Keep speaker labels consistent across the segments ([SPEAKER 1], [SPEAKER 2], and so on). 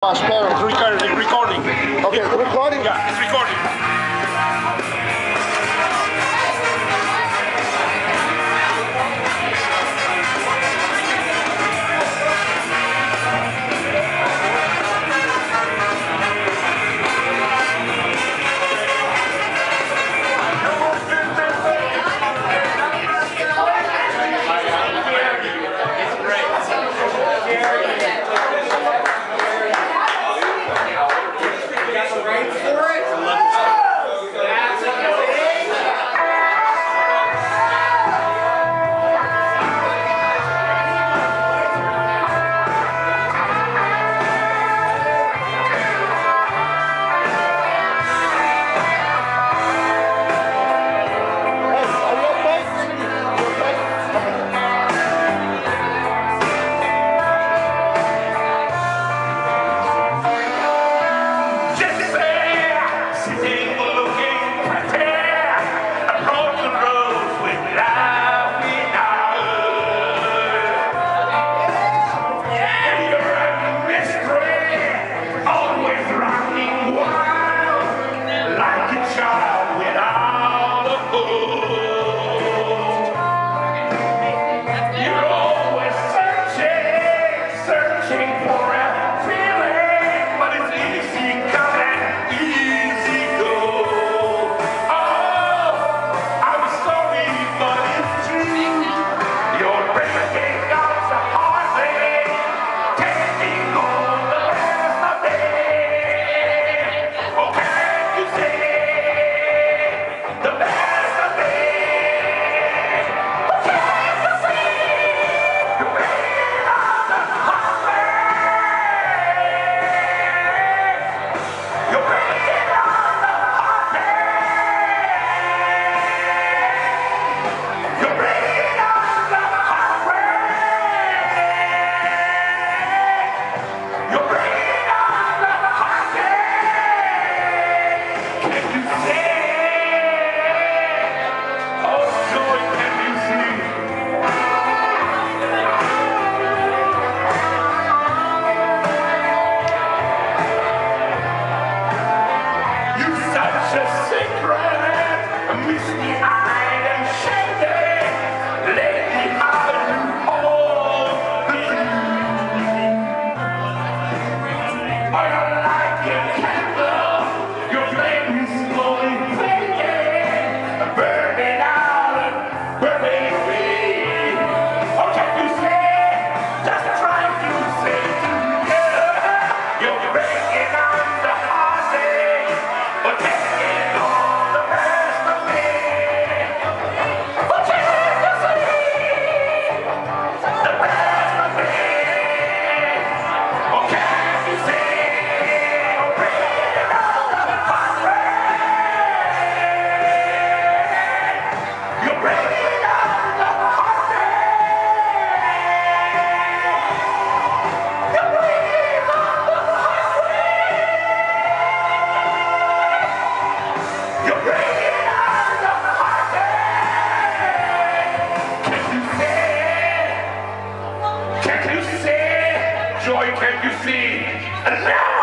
[SPEAKER 1] Josh three Forest. such a sacred and misty you. can you see?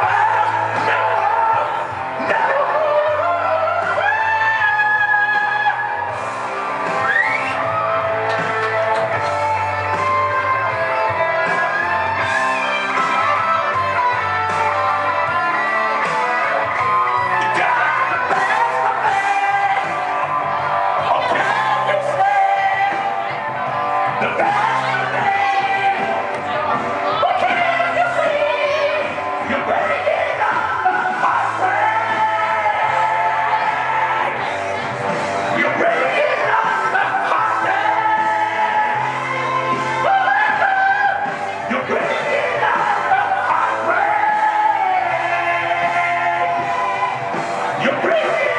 [SPEAKER 2] Please.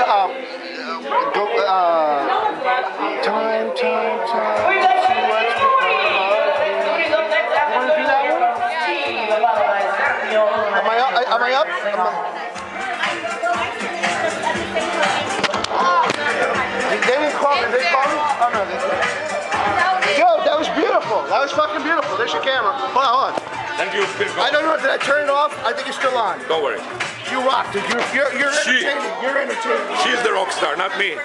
[SPEAKER 2] Uh, go, uh, time, time, time.
[SPEAKER 3] We got
[SPEAKER 2] See what's
[SPEAKER 3] Who's up next after
[SPEAKER 2] Wanna do that one?
[SPEAKER 3] Steve, followed by Sergio.
[SPEAKER 2] Am I up? Am I up? Am I- They didn't call me. They called me? Oh, no. They. Yo, that was beautiful. That was fucking beautiful. There's your camera. Hold on, hold on.
[SPEAKER 4] Thank you,
[SPEAKER 2] I don't know. Did I turn it off? I think it's still on.
[SPEAKER 4] Don't worry.
[SPEAKER 2] You rock, dude. You're, you're, you're
[SPEAKER 4] She-
[SPEAKER 2] entertaining. You're entertaining.
[SPEAKER 4] She's the rock star, not me.